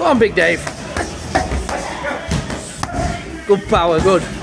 Come on, Big Dave. Good power, good.